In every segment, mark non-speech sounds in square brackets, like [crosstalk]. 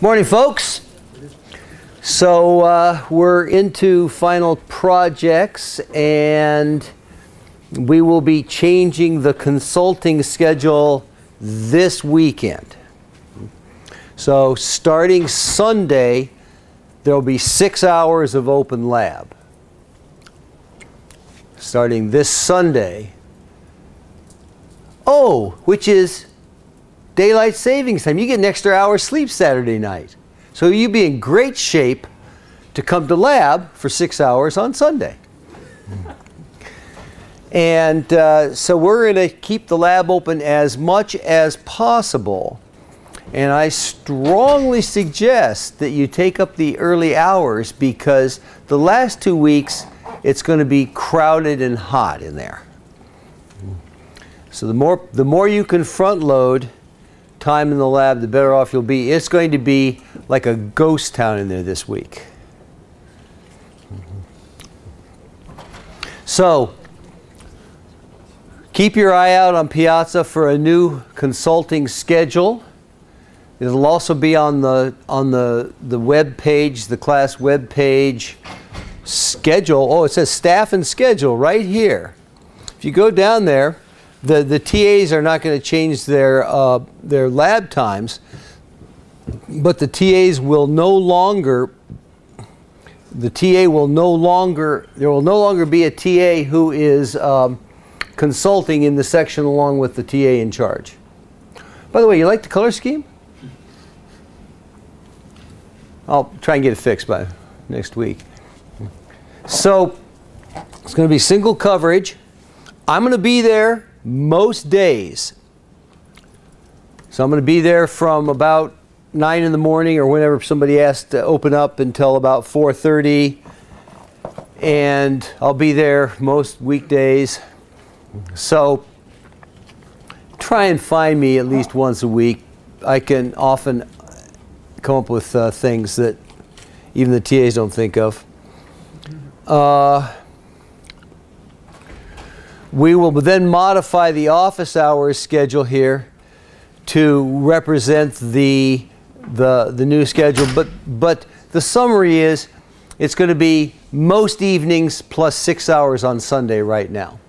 Morning, folks. So uh, we're into final projects, and we will be changing the consulting schedule this weekend. So starting Sunday, there will be six hours of open lab. Starting this Sunday. Oh, which is daylight savings time. You get an extra hour sleep Saturday night. So you'd be in great shape to come to lab for six hours on Sunday. And uh, so we're going to keep the lab open as much as possible. And I strongly suggest that you take up the early hours because the last two weeks it's going to be crowded and hot in there. So the more, the more you can front load, time in the lab, the better off you'll be. It's going to be like a ghost town in there this week. Mm-hmm. So, keep your eye out on Piazza for a new consulting schedule. It'll also be on the on the the web page, the class web page schedule. Oh, it says staff and schedule right here. If you go down there, the, the TAs are not going to change their, uh, their lab times, but the TAs will no longer, the TA will no longer, there will no longer be a TA who is um, consulting in the section along with the TA in charge. By the way, you like the color scheme? I'll try and get it fixed by next week. So it's going to be single coverage. I'm going to be there most days. So I'm going to be there from about 9 in the morning or whenever somebody asks to open up until about 4.30. And I'll be there most weekdays. So try and find me at least once a week. I can often come up with uh, things that even the TAs don't think of. Uh, we will then modify the office hours schedule here to represent the, the, the new schedule. But, but the summary is it's going to be most evenings plus six hours on Sunday right now.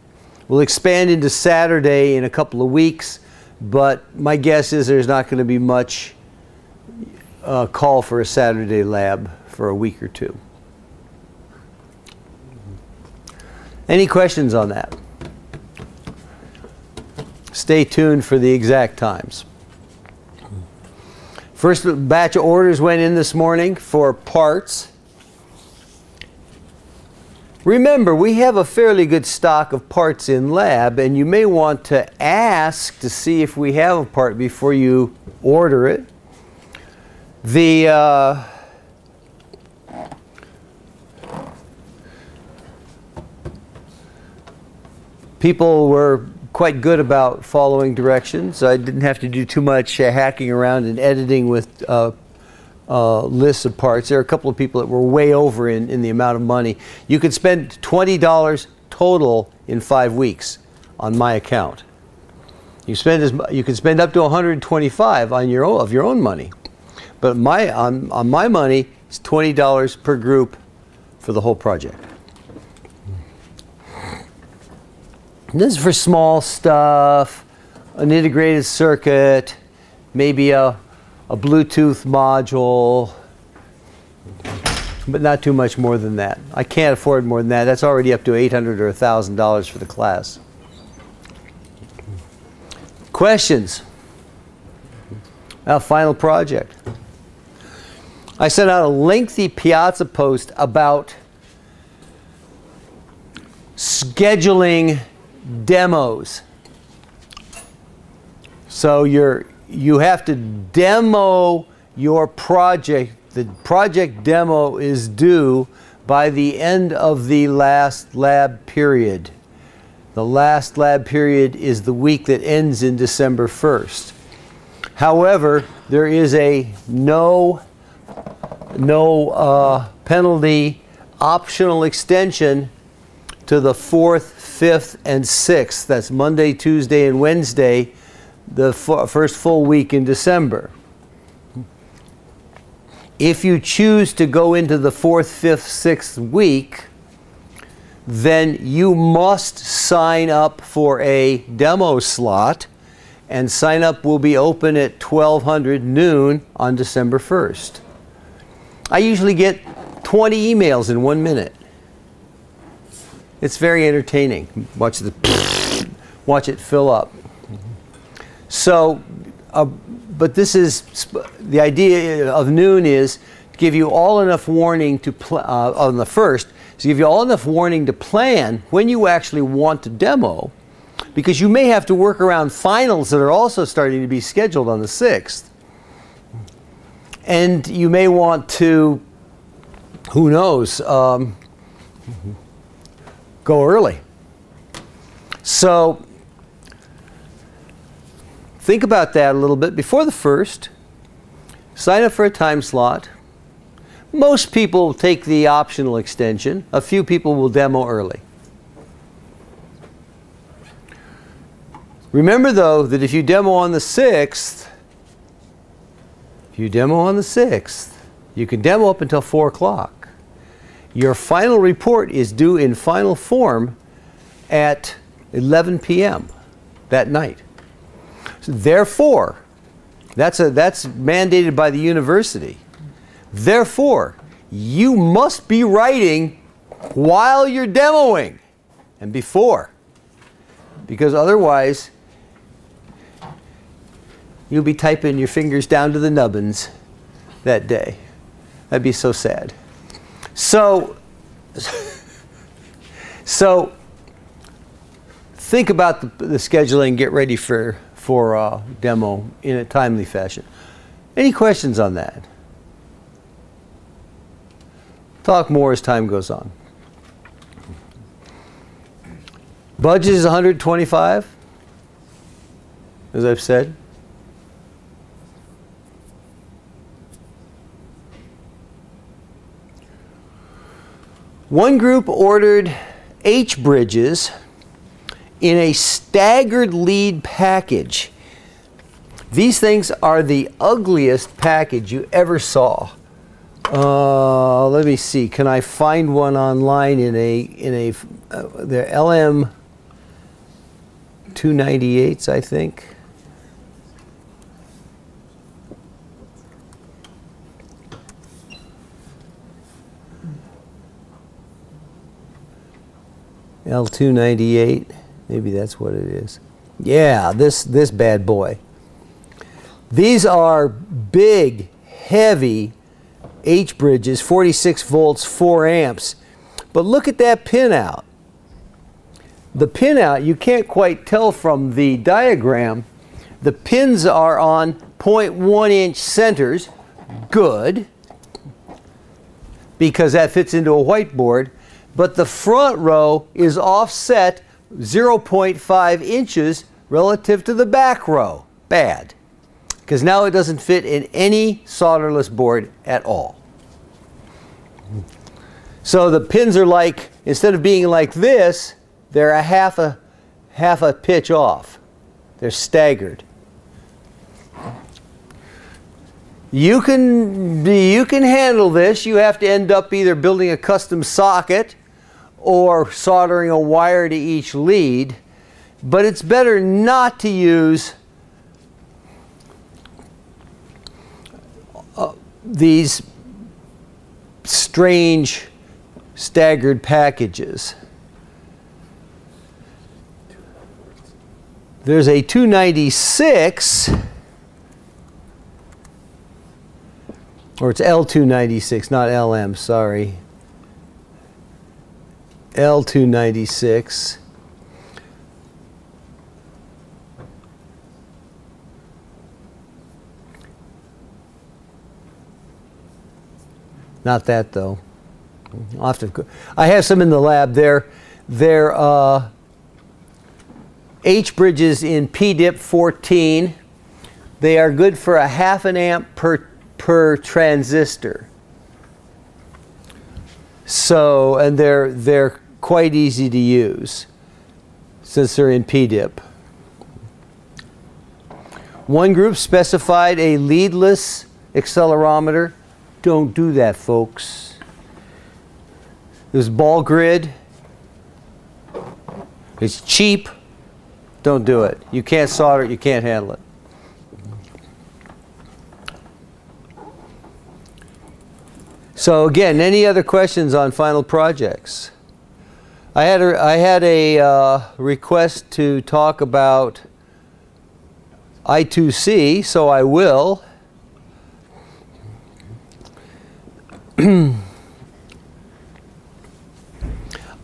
We'll expand into Saturday in a couple of weeks, but my guess is there's not going to be much uh, call for a Saturday lab for a week or two. Any questions on that? Stay tuned for the exact times. First batch of orders went in this morning for parts. Remember, we have a fairly good stock of parts in lab, and you may want to ask to see if we have a part before you order it. The uh, people were quite good about following directions. I didn't have to do too much uh, hacking around and editing with uh, uh, lists of parts. There are a couple of people that were way over in, in the amount of money. You could spend $20 total in five weeks on my account. You spend as you can spend up to 125 on your own, of your own money, but my on, on my money it's twenty dollars per group for the whole project. This is for small stuff, an integrated circuit, maybe a, a Bluetooth module, but not too much more than that. I can't afford more than that. That's already up to 800 or $1,000 for the class. Questions? Our final project. I sent out a lengthy Piazza post about scheduling demos. So you're, you have to demo your project. The project demo is due by the end of the last lab period. The last lab period is the week that ends in December 1st. However, there is a no, no uh, penalty optional extension to the 4th, 5th, and 6th. That's Monday, Tuesday, and Wednesday, the first full week in December. If you choose to go into the fourth, fifth, sixth week, then you must sign up for a demo slot and sign up will be open at 1200 noon on December 1st. I usually get 20 emails in one minute. It's very entertaining. Watch the watch it fill up. So, uh, but this is the idea of noon is to give you all enough warning to uh, on the first to give you all enough warning to plan when you actually want to demo because you may have to work around finals that are also starting to be scheduled on the 6th. And you may want to, who knows, um, go early. So think about that a little bit before the first. Sign up for a time slot. Most people take the optional extension. A few people will demo early. Remember though that if you demo on the 6th, if you demo on the 6th, you can demo up until 4 o'clock. Your final report is due in final form at 11 p.m. that night. So therefore, that's, a, that's mandated by the university. Therefore, you must be writing while you're demoing and before. Because otherwise, you'll be typing your fingers down to the nubbins that day. That'd be so sad. So, so think about the, the scheduling, get ready for, for uh, demo in a timely fashion. Any questions on that? Talk more as time goes on. Budget is 125, as I've said. One group ordered H bridges in a staggered lead package. These things are the ugliest package you ever saw. Uh, let me see. Can I find one online in a in a uh, the LM 298s? I think. L298. Maybe that's what it is. Yeah, this, this bad boy. These are big, heavy H bridges, 46 volts, 4 amps. But look at that pinout. The pinout, you can't quite tell from the diagram. The pins are on 0.1 inch centers. Good. Because that fits into a whiteboard but the front row is offset 0.5 inches relative to the back row. Bad. Because now it doesn't fit in any solderless board at all. So the pins are like, instead of being like this, they're a half a, half a pitch off. They're staggered. You can, you can handle this. You have to end up either building a custom socket or soldering a wire to each lead, but it's better not to use uh, these strange staggered packages. There's a 296, or it's L296, not LM, sorry. L296 Not that though. I'll have I have some in the lab. They're, they're uh, H bridges in PDIP 14. They are good for a half an amp per, per transistor. So, and they're, they're quite easy to use since they're in PDIP. One group specified a leadless accelerometer Don't do that, folks. This ball grid, it's cheap. Don't do it. You can't solder it, you can't handle it. So again, any other questions on final projects? I had a, I had a uh, request to talk about I2C, so I will. [clears throat]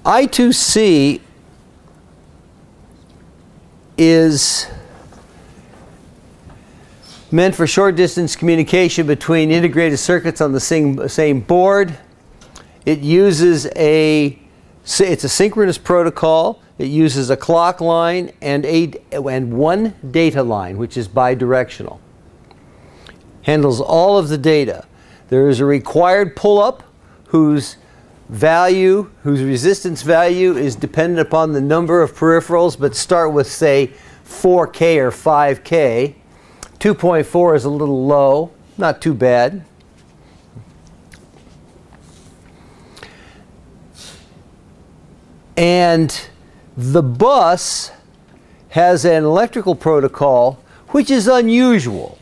I2C is meant for short distance communication between integrated circuits on the same, same board. It uses a, it's a synchronous protocol. It uses a clock line and, a, and one data line, which is bidirectional. Handles all of the data. There is a required pull-up whose value, whose resistance value is dependent upon the number of peripherals, but start with, say, 4K or 5K. 2.4 is a little low, not too bad. And the bus has an electrical protocol which is unusual.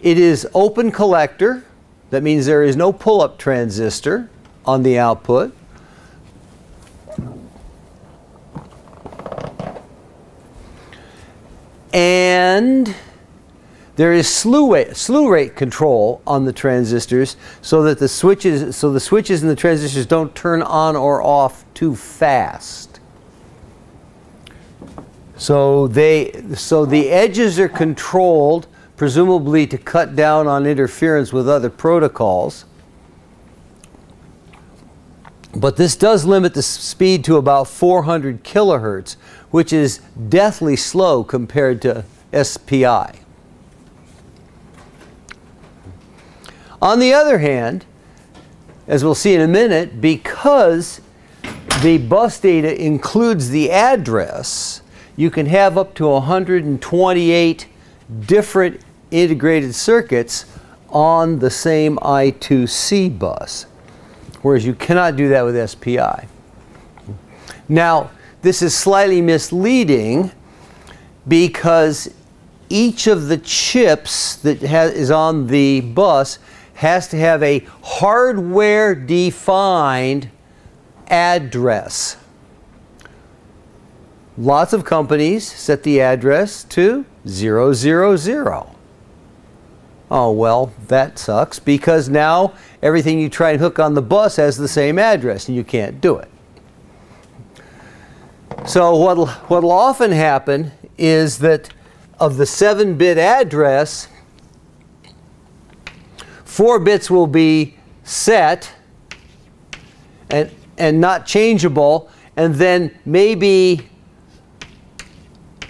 It is open collector, that means there is no pull-up transistor on the output. And there is slew rate, slew rate control on the transistors so that the switches so the switches and the transistors don't turn on or off too fast. So they so the edges are controlled presumably to cut down on interference with other protocols. But this does limit the speed to about 400 kilohertz, which is deathly slow compared to SPI. On the other hand, as we'll see in a minute, because the bus data includes the address, you can have up to 128 different integrated circuits on the same I2C bus, whereas you cannot do that with SPI. Now, this is slightly misleading because each of the chips that is on the bus has to have a hardware defined address. Lots of companies set the address to 000. Oh, well, that sucks because now everything you try and hook on the bus has the same address and you can't do it. So what'll, what'll often happen is that of the 7-bit address, four bits will be set and, and not changeable, and then maybe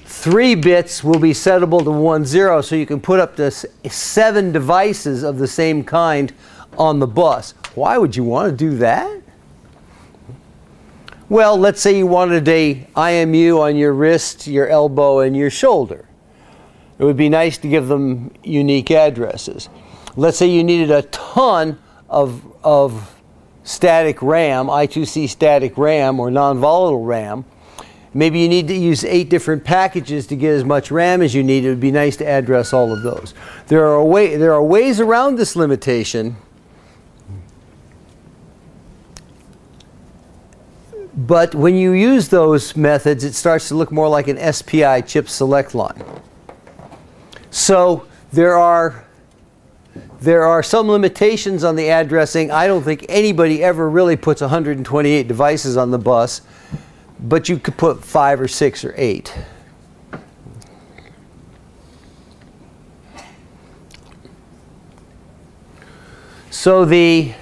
three bits will be settable to one zero, so you can put up to seven devices of the same kind on the bus. Why would you want to do that? Well, let's say you wanted a IMU on your wrist, your elbow, and your shoulder. It would be nice to give them unique addresses. Let's say you needed a ton of, of static RAM, I2C static RAM or non-volatile RAM. Maybe you need to use eight different packages to get as much RAM as you need. It would be nice to address all of those. There are, way, there are ways around this limitation. But when you use those methods, it starts to look more like an SPI chip select line. So there are there are some limitations on the addressing. I don't think anybody ever really puts 128 devices on the bus, but you could put five or six or eight. So the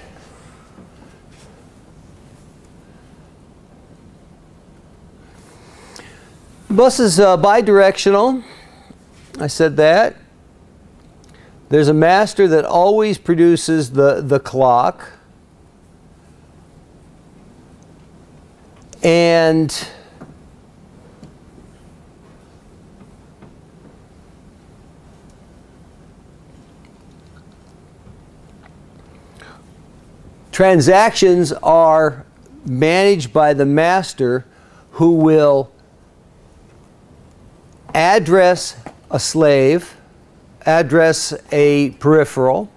bus is uh, bidirectional. I said that. There's a master that always produces the, the clock. And transactions are managed by the master who will address a slave, address a peripheral,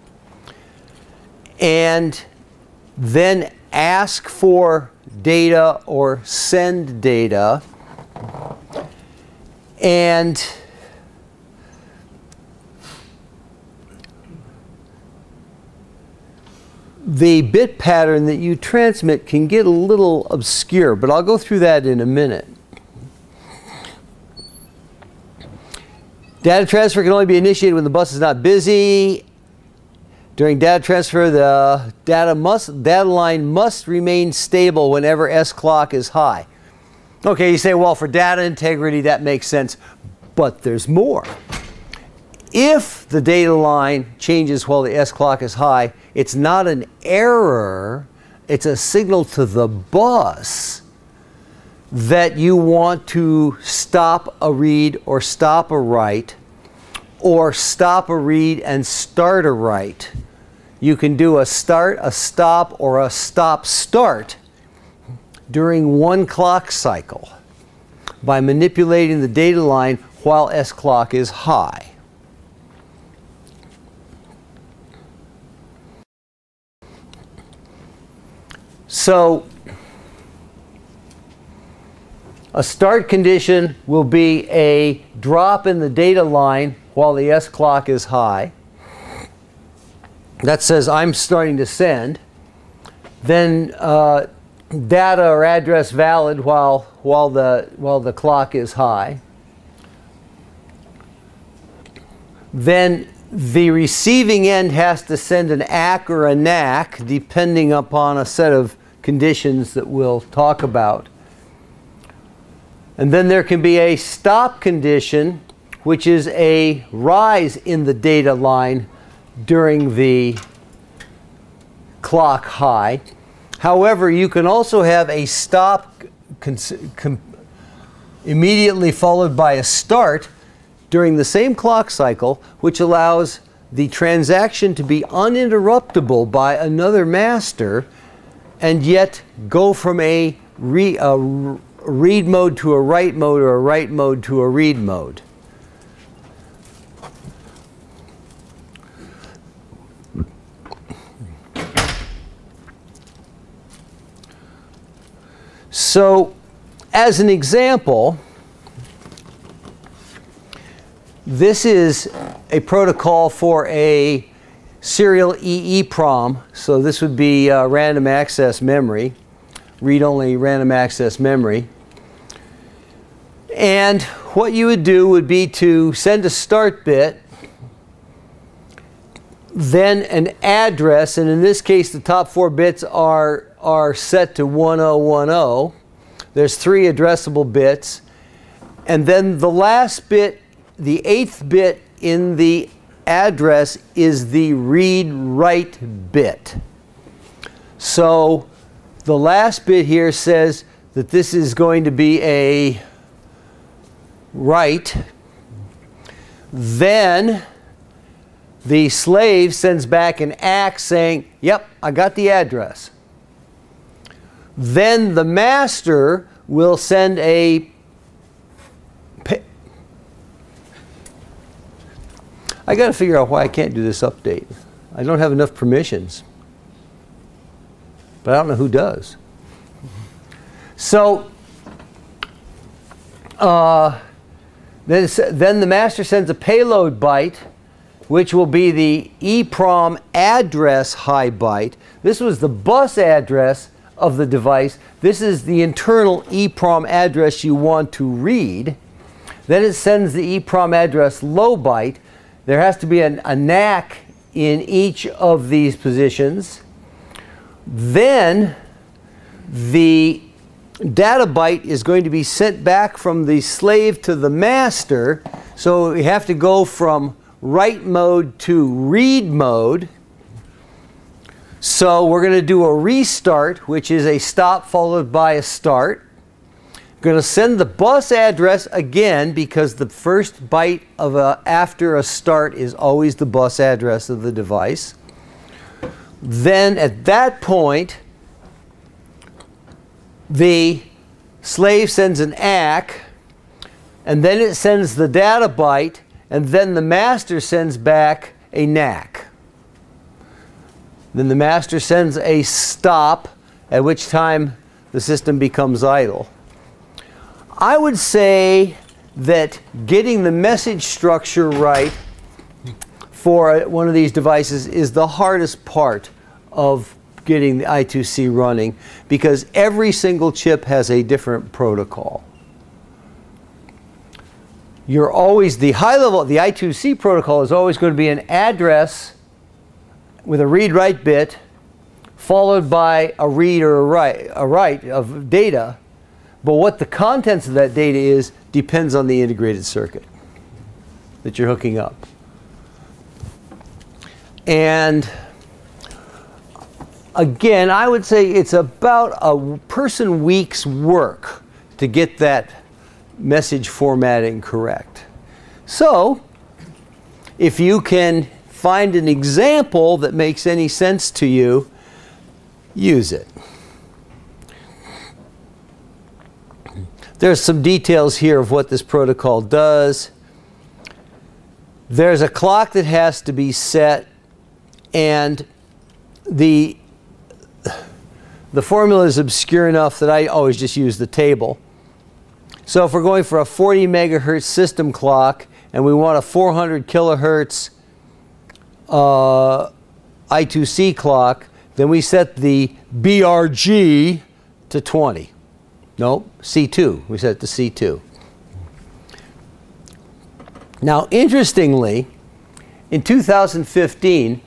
and then ask for data or send data and the bit pattern that you transmit can get a little obscure, but I'll go through that in a minute. Data transfer can only be initiated when the bus is not busy. During data transfer, the data, must, data line must remain stable whenever S clock is high. Okay, you say, well, for data integrity, that makes sense, but there's more. If the data line changes while the S clock is high, it's not an error, it's a signal to the bus that you want to stop a read or stop a write or stop a read and start a write. You can do a start, a stop, or a stop start during one clock cycle by manipulating the data line while S clock is high. So a start condition will be a drop in the data line while the S clock is high. That says I'm starting to send. Then uh, data or address valid while, while, the, while the clock is high. Then the receiving end has to send an ACK or a NACK depending upon a set of conditions that we'll talk about. And then there can be a stop condition, which is a rise in the data line during the clock high. However, you can also have a stop immediately followed by a start during the same clock cycle, which allows the transaction to be uninterruptible by another master and yet go from a, re, a read mode to a write mode or a write mode to a read mode. So, as an example, this is a protocol for a serial EEPROM. So this would be uh, random access memory, read-only random access memory. And what you would do would be to send a start bit, then an address, and in this case the top four bits are, are set to 1010. There's three addressable bits. And then the last bit the eighth bit in the address is the read write bit. So the last bit here says that this is going to be a write. Then the slave sends back an ACK saying, Yep, I got the address. Then the master will send a I got to figure out why I can't do this update. I don't have enough permissions. But I don't know who does. So uh, then, then the master sends a payload byte, which will be the EEPROM address high byte. This was the bus address of the device. This is the internal EEPROM address you want to read. Then it sends the EEPROM address low byte, there has to be an, a NACK in each of these positions. Then the data byte is going to be sent back from the slave to the master. So we have to go from write mode to read mode. So we're going to do a restart, which is a stop followed by a start going to send the bus address again because the first byte of a, after a start is always the bus address of the device. then at that point, the slave sends an ACK, and then it sends the data byte, and then the master sends back a NACK. Then the master sends a stop, at which time the system becomes idle. I would say that getting the message structure right for one of these devices is the hardest part of getting the I2C running because every single chip has a different protocol. You're always, the high level, the I2C protocol is always going to be an address with a read-write bit followed by a read or a write, a write of data. But what the contents of that data is depends on the integrated circuit that you're hooking up. And again, I would say it's about a person week's work to get that message formatting correct. So, if you can find an example that makes any sense to you, use it. There's some details here of what this protocol does. There's a clock that has to be set and the the formula is obscure enough that I always just use the table. So if we're going for a 40 megahertz system clock and we want a 400 kilohertz uh, I2C clock, then we set the BRG to 20. No, C2. We set it to C2. Now, interestingly, in 2015,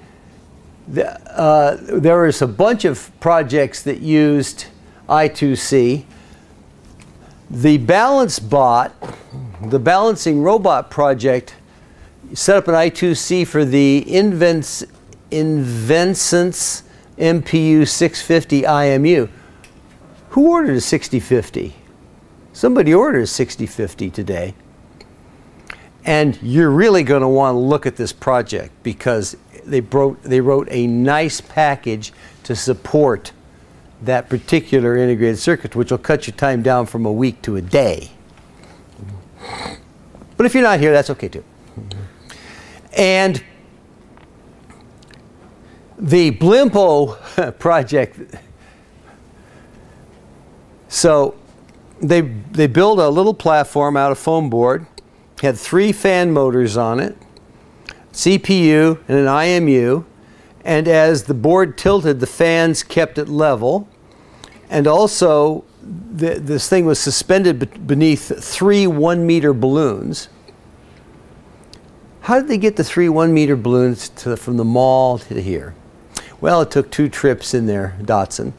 the, uh, there was a bunch of projects that used I2C. The Balance Bot, the Balancing Robot project, set up an I2C for the Invents, InvenSense MPU 650 IMU. Who ordered a 6050? Somebody ordered a 6050 today. And you're really going to want to look at this project because they wrote, they wrote a nice package to support that particular integrated circuit, which will cut your time down from a week to a day. But if you're not here, that's okay too. And the Blimpo [laughs] project, so they, they built a little platform out of foam board, had three fan motors on it, CPU and an IMU. And as the board tilted, the fans kept it level. And also, this thing was suspended beneath three one meter balloons. How did they get the three one meter balloons the, from the mall to here? Well, it took two trips in their Datsun,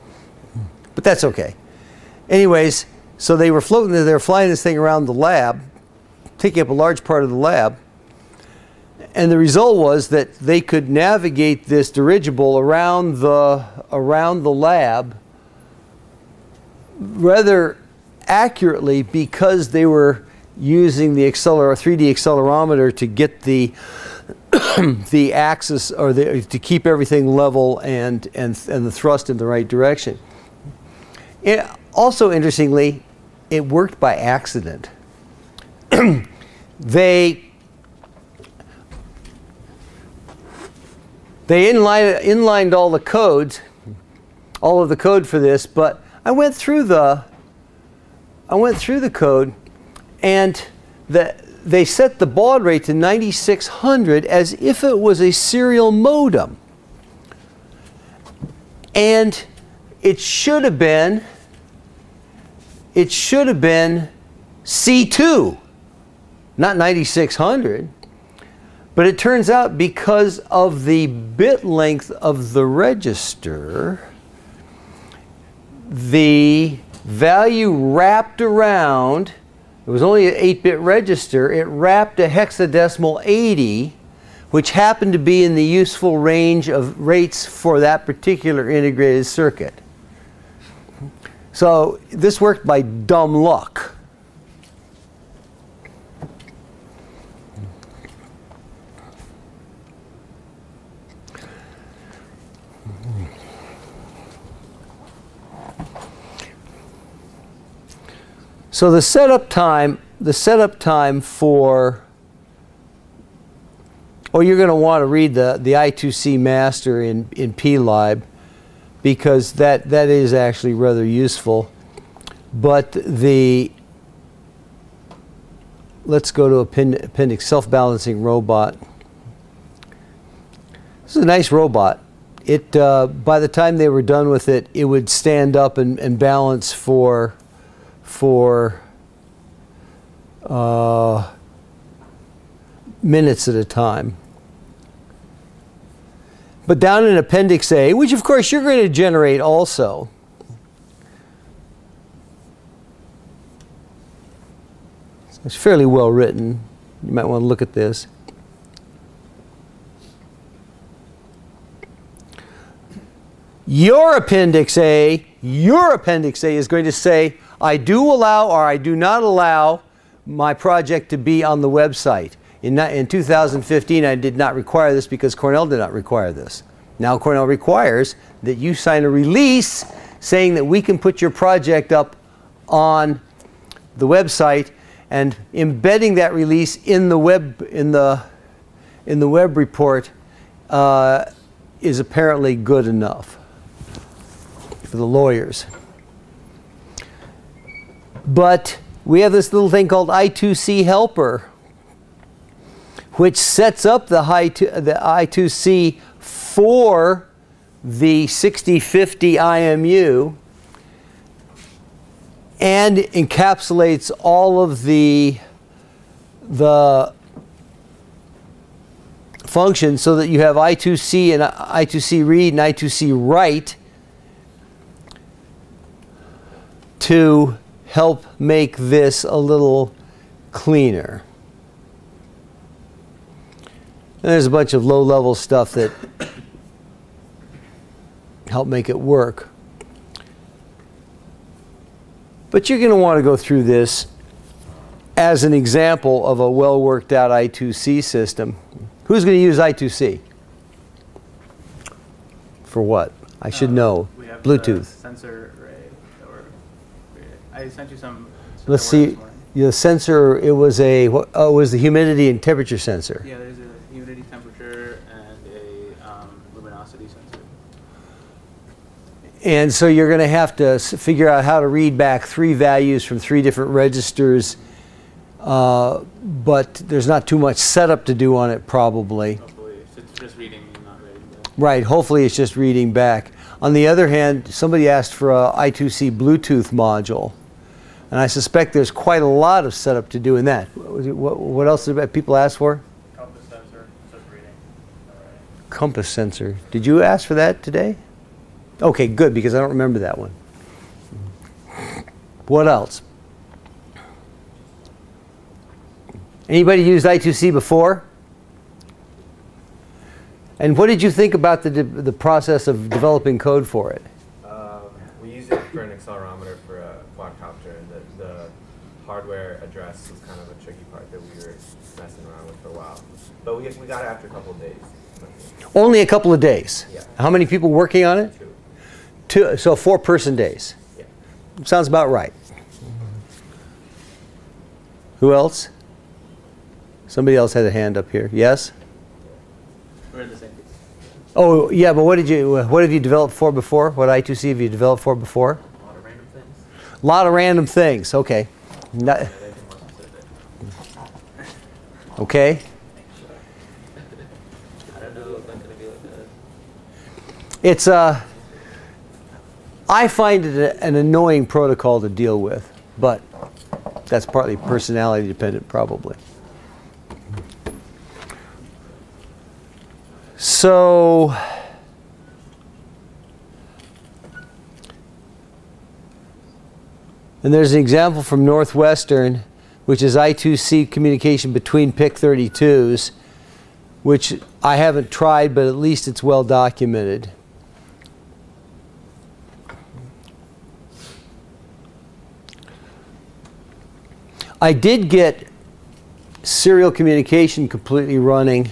but that's okay. Anyways, so they were floating, they were flying this thing around the lab, taking up a large part of the lab. And the result was that they could navigate this dirigible around the, around the lab rather accurately because they were using the acceler 3D accelerometer to get the [coughs] the axis or the, to keep everything level and, and, and the thrust in the right direction. It, also, interestingly, it worked by accident. [coughs] they They inlined, inlined all the codes, all of the code for this, but I went through the I went through the code and the, they set the baud rate to 9600 as if it was a serial modem. And it should have been it should have been C2, not 9600. But it turns out because of the bit length of the register, the value wrapped around, it was only an 8-bit register, it wrapped a hexadecimal 80, which happened to be in the useful range of rates for that particular integrated circuit. So this worked by dumb luck. So the setup time, the setup time for, oh, you're going to want to read the, the I2C master in, in PLIB because that, that is actually rather useful. But the, let's go to appendix self-balancing robot. This is a nice robot. It, uh, by the time they were done with it, it would stand up and, and balance for, for uh, minutes at a time. But down in Appendix A, which of course you're going to generate also, it's fairly well written. You might want to look at this. Your Appendix A, your Appendix A is going to say, I do allow or I do not allow my project to be on the website. In, in 2015, I did not require this because Cornell did not require this. Now Cornell requires that you sign a release saying that we can put your project up on the website and embedding that release in the web in the in the web report uh, is apparently good enough for the lawyers. But we have this little thing called I2C helper, which sets up the, high the I2C for the 6050 IMU and encapsulates all of the the functions so that you have I2C and I2C read and I2C write to help make this a little cleaner. And there's a bunch of low-level stuff that help make it work. But you're going to want to go through this as an example of a well worked out I2C system. Who's going to use I2C? For what? I should uh, know. Bluetooth. sensor I sent you some. Let's see. The sensor, it was a, oh, it was the humidity and temperature sensor. Yeah, there's a humidity temperature and a um, luminosity sensor. And so you're going to have to figure out how to read back three values from three different registers. Uh, but there's not too much setup to do on it, probably. Hopefully, it's just reading, not reading back. Right, hopefully it's just reading back. On the other hand, somebody asked for a I2C Bluetooth module. And I suspect there's quite a lot of setup to do in that. What, what else did people ask for? Compass sensor, reading. Compass sensor. Did you ask for that today? Okay, good, because I don't remember that one. What else? Anybody used I2C before? And what did you think about the, the process of developing code for it? Uh, we use it for an accelerometer for a quadcopter, and the, the hardware address was kind of a tricky part that we were messing around with for a while. But we, we got it after a couple of days. Only a couple of days? Yeah. How many people working on it? Two. Two, so four person days? Yeah. Sounds about right. Who else? Somebody else had a hand up here. Yes? We're in the same piece. Oh, yeah, but what did you, what have you developed for before? What I2C have you developed for before? A lot of random things. A lot of random things, okay. Not, okay. It's uh, I find it an annoying protocol to deal with, but that's partly personality dependent, probably. So, and there's an example from Northwestern, which is I2C communication between PIC32s, which I haven't tried, but at least it's well documented. I did get serial communication completely running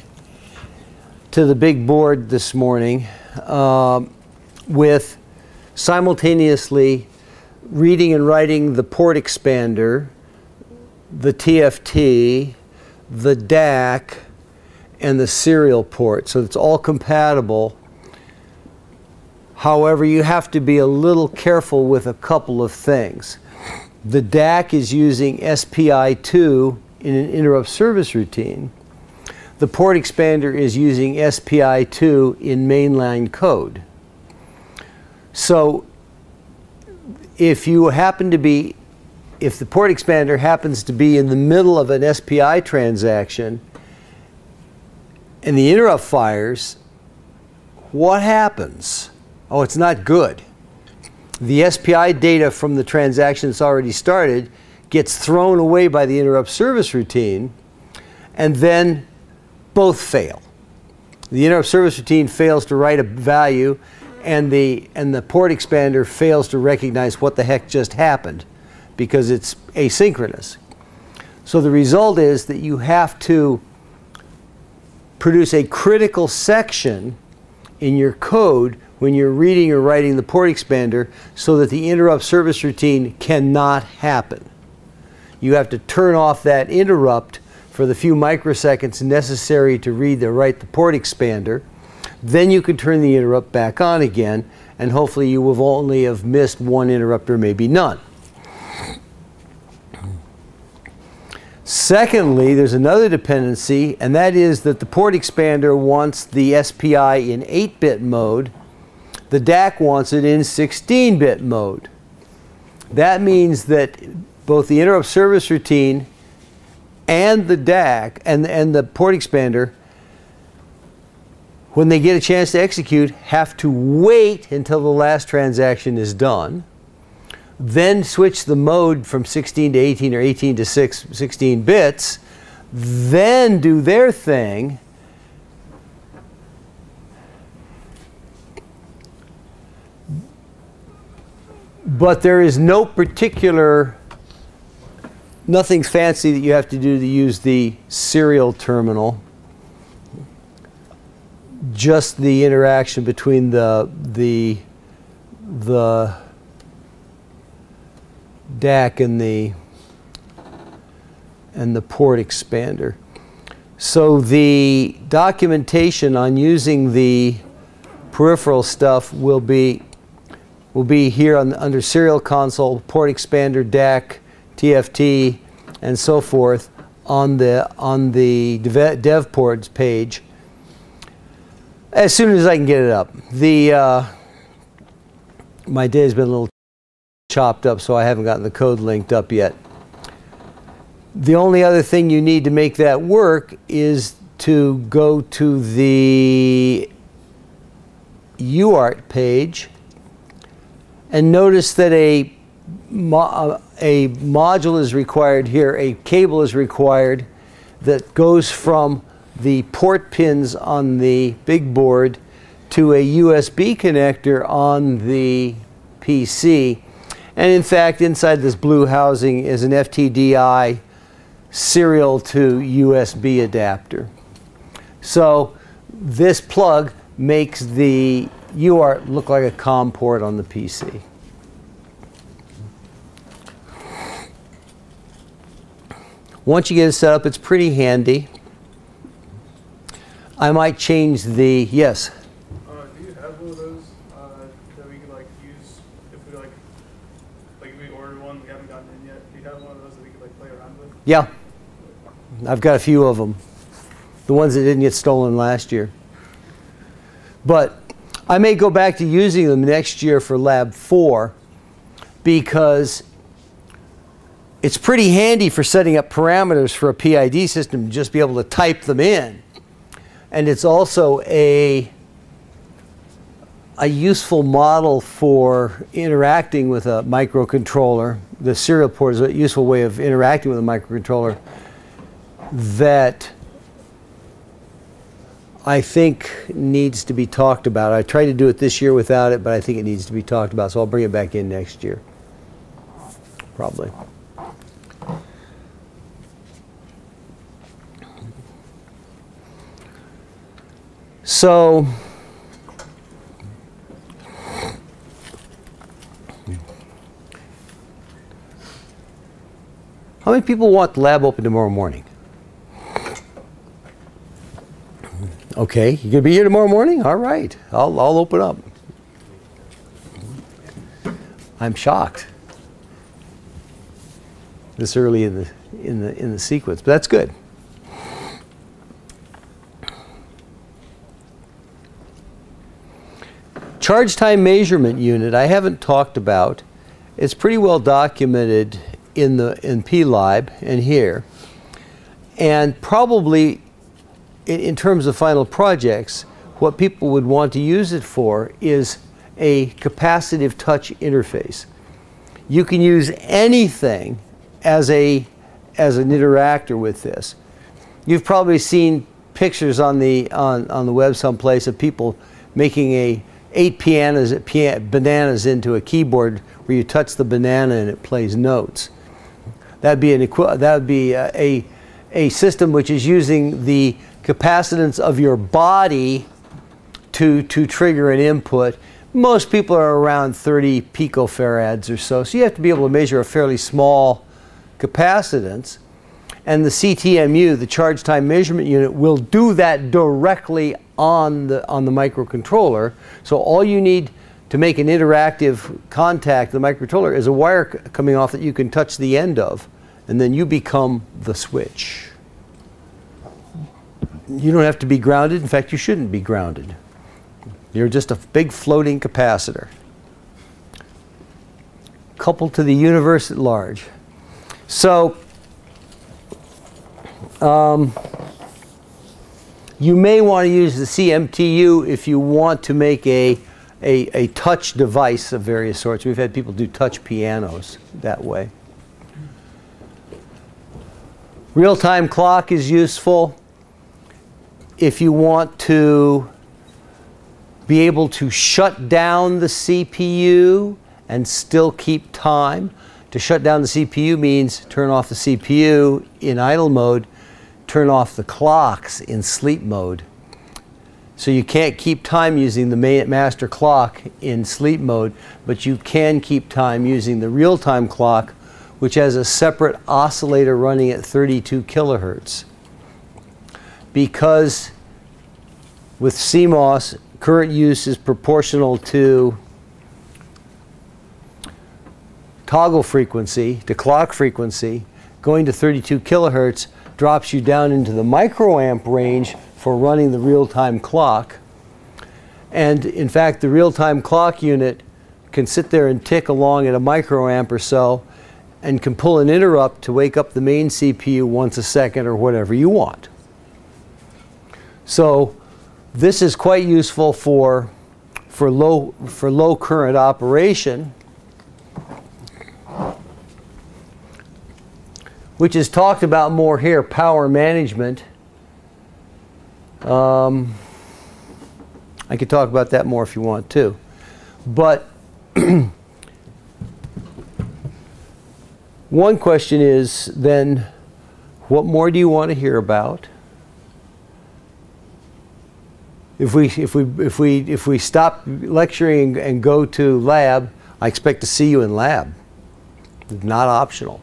to the big board this morning um, with simultaneously reading and writing the port expander, the TFT, the DAC, and the serial port. So it's all compatible. However, you have to be a little careful with a couple of things. The DAC is using SPI2 in an interrupt service routine. The port expander is using SPI2 in mainline code. So if you happen to be, if the port expander happens to be in the middle of an SPI transaction and the interrupt fires, what happens? Oh, it's not good. The SPI data from the transaction that's already started gets thrown away by the interrupt service routine, and then both fail. The interrupt service routine fails to write a value, and the, and the port expander fails to recognize what the heck just happened because it's asynchronous. So the result is that you have to produce a critical section in your code when you're reading or writing the port expander so that the interrupt service routine cannot happen. You have to turn off that interrupt for the few microseconds necessary to read or write the port expander. Then you can turn the interrupt back on again and hopefully you will only have missed one interrupt or maybe none. Secondly, there's another dependency, and that is that the port expander wants the SPI in 8-bit mode. The DAC wants it in 16-bit mode. That means that both the interrupt service routine and the DAC and, and the port expander, when they get a chance to execute, have to wait until the last transaction is done then switch the mode from 16 to 18 or 18 to 6, 16 bits, then do their thing. But there is no particular, nothing fancy that you have to do to use the serial terminal. Just the interaction between the, the, the DAC and the and the port expander. So the documentation on using the peripheral stuff will be will be here on, under serial console, port expander, DAC, TFT, and so forth on the on the dev, dev ports page. As soon as I can get it up. The uh, my day has been a little chopped up, so I haven't gotten the code linked up yet. The only other thing you need to make that work is to go to the UART page and notice that a, mo uh, a module is required here, a cable is required that goes from the port pins on the big board to a USB connector on the PC and in fact, inside this blue housing is an FTDI serial to USB adapter. So this plug makes the UART look like a COM port on the PC. Once you get it set up, it's pretty handy. I might change the, yes? Uh, do you have one of those uh, that we could like use if we like, like we ordered one we haven't gotten in yet? Do you have one of those that we could like play around with? Yeah, I've got a few of them. The ones that didn't get stolen last year. But I may go back to using them next year for Lab 4 because it's pretty handy for setting up parameters for a PID system to just be able to type them in. And it's also a, a useful model for interacting with a microcontroller the serial port is a useful way of interacting with a microcontroller that I think needs to be talked about. I tried to do it this year without it, but I think it needs to be talked about, so I'll bring it back in next year. Probably. So, How many people want the lab open tomorrow morning? Okay, you gonna be here tomorrow morning? All right, I'll, I'll open up. I'm shocked. This early in the in the in the sequence, but that's good. Charge time measurement unit I haven't talked about. It's pretty well documented in the in PLIB and here. And probably in, in terms of final projects, what people would want to use it for is a capacitive touch interface. You can use anything as a as an interactor with this. You've probably seen pictures on the on, on the web someplace of people making a eight pianos, bananas into a keyboard where you touch the banana and it plays notes. That'd be an that would be a, a, a system which is using the capacitance of your body to to trigger an input. Most people are around 30 picofarads or so, so you have to be able to measure a fairly small capacitance. And the CTMU, the charge time measurement unit, will do that directly on the, on the microcontroller. So all you need to make an interactive contact with the microcontroller is a wire coming off that you can touch the end of, and then you become the switch. You don't have to be grounded. In fact, you shouldn't be grounded. You're just a big floating capacitor coupled to the universe at large. So, um, you may want to use the CMTU if you want to make a, a, a touch device of various sorts. We've had people do touch pianos that way. Real-time clock is useful if you want to be able to shut down the CPU and still keep time. To shut down the CPU means turn off the CPU in idle mode turn off the clocks in sleep mode. So you can't keep time using the master clock in sleep mode, but you can keep time using the real-time clock, which has a separate oscillator running at 32 kilohertz. Because with CMOS, current use is proportional to toggle frequency, to clock frequency, going to 32 kilohertz, drops you down into the microamp range for running the real-time clock. And in fact, the real-time clock unit can sit there and tick along at a microamp or so and can pull an interrupt to wake up the main CPU once a second or whatever you want. So this is quite useful for, for, low, for low current operation which is talked about more here, power management. Um, I could talk about that more if you want to. But [clears throat] one question is then, what more do you want to hear about? If we, if we, if we, if we stop lecturing and go to lab, I expect to see you in lab. It's not optional.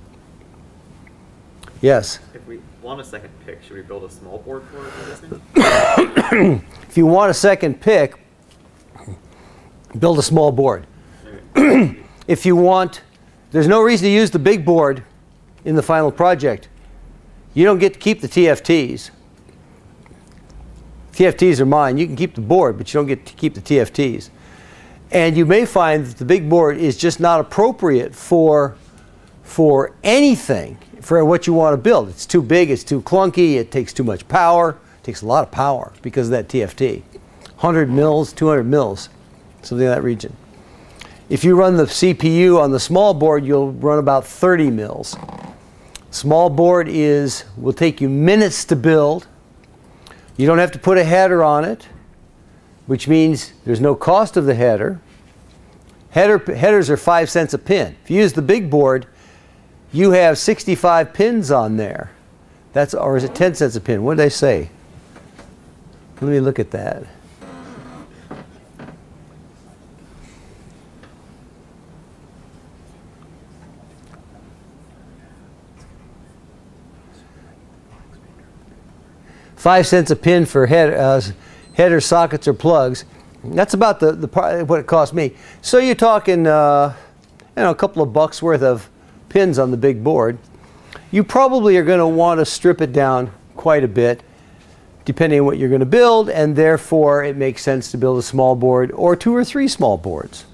Yes. If we want a second PIC, should we build a small board for it? This thing? If you want a second PIC, build a small board. [clears throat] if you want, there's no reason to use the big board in the final project. You don't get to keep the TFTs. TFTs are mine. You can keep the board, but you don't get to keep the TFTs. And you may find that the big board is just not appropriate for, for anything for what you want to build. It's too big, it's too clunky, it takes too much power. It takes a lot of power because of that TFT. 100 mils, 200 mils, something in that region. If you run the CPU on the small board, you'll run about 30 mils. Small board is will take you minutes to build. You don't have to put a header on it, which means there's no cost of the header. Header, headers are five cents a pin. If you use the big board, you have 65 pins on there. That's, or is it 10 cents a pin? What did I say? Let me look at that. Five cents a pin for head, uh, header sockets or plugs. That's about the, the part, what it cost me. So you're talking, uh, you know, a couple of bucks worth of pins on the big board. You probably are going to want to strip it down quite a bit depending on what you're going to build, and therefore it makes sense to build a small board or two or three small boards.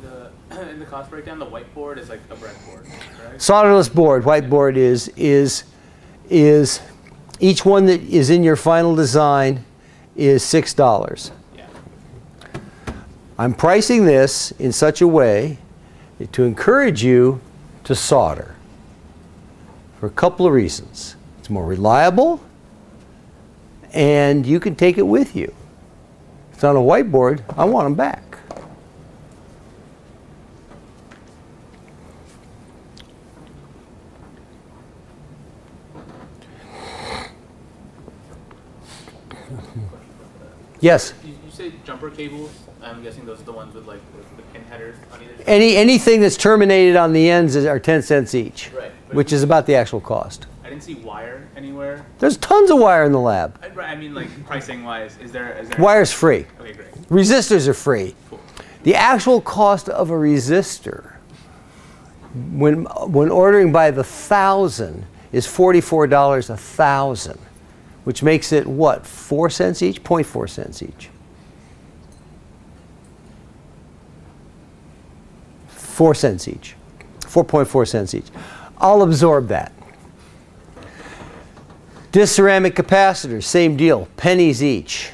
The, [clears throat] in the cost breakdown, the whiteboard is like a breadboard, right? Solderless board, whiteboard is is is each one that is in your final design is six dollars. Yeah. I'm pricing this in such a way to encourage you to solder for a couple of reasons. It's more reliable and you can take it with you. It's on a whiteboard, I want them back. Yes. You, you say jumper cables. I'm guessing those are the ones with like the, pin headers on either side. Any anything that's terminated on the ends is, are 10 cents each, Right. Which is about the actual cost. I didn't see wire anywhere. There's tons of wire in the lab. I, I mean, like pricing wise, is there? Is there? Wire's free. Okay, great. Resistors are free. Cool. The actual cost of a resistor, when when ordering by the thousand, is forty-four dollars a thousand, which makes it what four cents each, 0.4 cents each. Four cents each, four point four cents each. I'll absorb that. Disc ceramic capacitors, same deal, pennies each.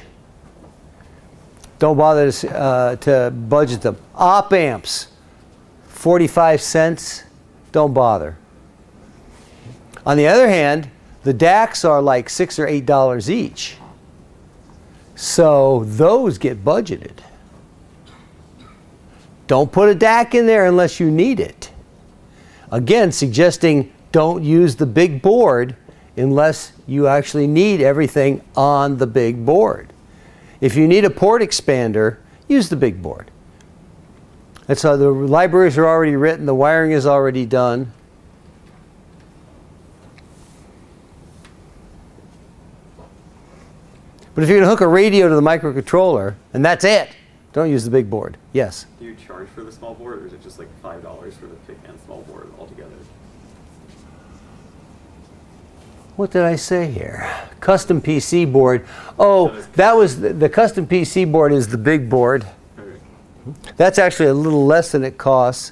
Don't bother to, uh, to budget them. Op amps, 45 cents. Don't bother. On the other hand, the DACs are like six or eight dollars each. So those get budgeted. Don't put a DAC in there unless you need it. Again, suggesting don't use the big board unless you actually need everything on the big board. If you need a port expander, use the big board. And so the libraries are already written, the wiring is already done. But if you're going to hook a radio to the microcontroller and that's it, don't use the big board. Yes. Do you charge for the small board, or is it just like five dollars for the PIC and small board altogether? What did I say here? Custom PC board. Oh, that was the, the custom PC board is the big board. That's actually a little less than it costs.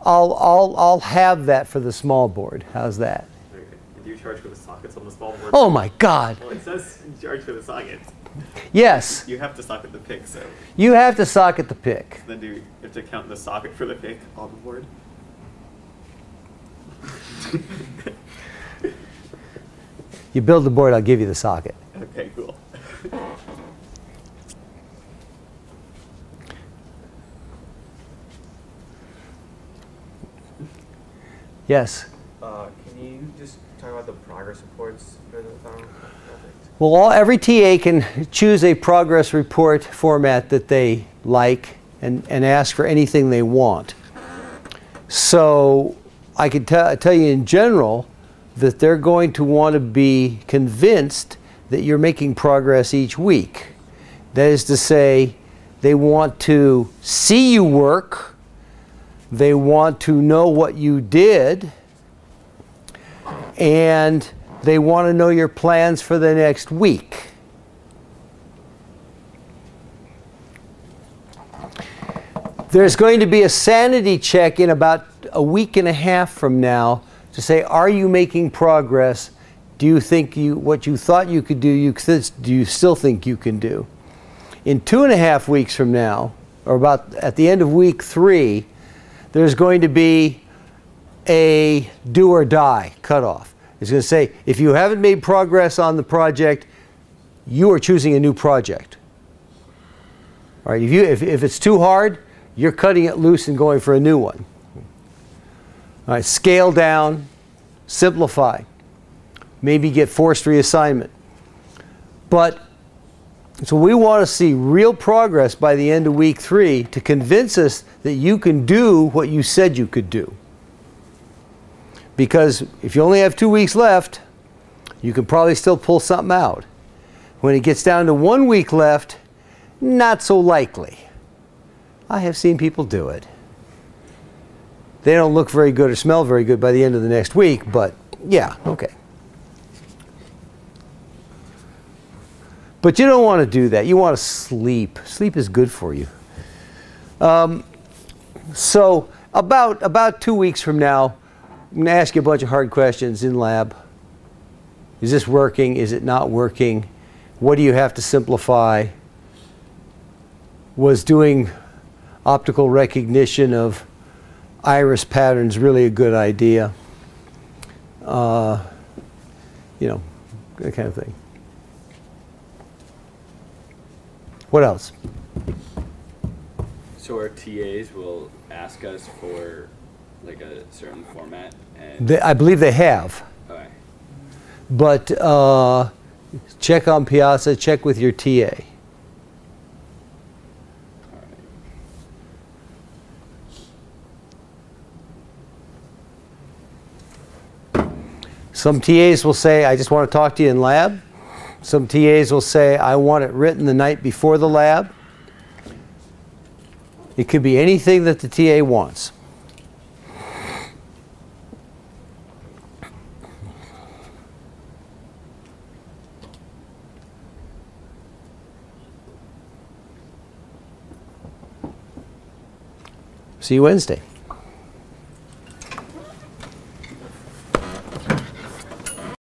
I'll, I'll, I'll have that for the small board. How's that? Okay. Do you charge for the sockets on the small board? Oh my God. Well, it says charge for the sockets. Yes, You have to socket the PIC, so you have to socket the PIC. then do you have to count the socket for the PIC on the board? [laughs] You build the board, I'll give you the socket. Okay, cool. Yes. Uh, can you just talk about the progress reports for the final project? Well, all, every TA can choose a progress report format that they like and, and ask for anything they want. So I can tell tell you in general that they're going to want to be convinced that you're making progress each week. That is to say, they want to see you work, they want to know what you did, and they want to know your plans for the next week. There's going to be a sanity check in about a week and a half from now to say, are you making progress? Do you think you what you thought you could do, you do you still think you can do? In two and a half weeks from now, or about at the end of week three, there's going to be a do or die cutoff. It's going to say, if you haven't made progress on the project, you are choosing a new project. All right, if, you, if, if it's too hard, you're cutting it loose and going for a new one. All right, scale down, simplify, maybe get forced reassignment. But so we want to see real progress by the end of week three to convince us that you can do what you said you could do. Because if you only have two weeks left, you can probably still pull something out. When it gets down to one week left, not so likely. I have seen people do it. They don't look very good or smell very good by the end of the next week, but yeah, okay. But you don't want to do that. You want to sleep. Sleep is good for you. Um, so about about two weeks from now, I'm going to ask you a bunch of hard questions in lab. Is this working? Is it not working? What do you have to simplify? Was doing optical recognition of iris patterns really a good idea? Uh, you know, that kind of thing. What else? So our TAs will ask us for like a certain format and They, I believe they have. okay. But uh, check on Piazza, check with your TA. Right. Some TAs will say, I just want to talk to you in lab. Some TAs will say, I want it written the night before the lab. It could be anything that the TA wants. See you Wednesday.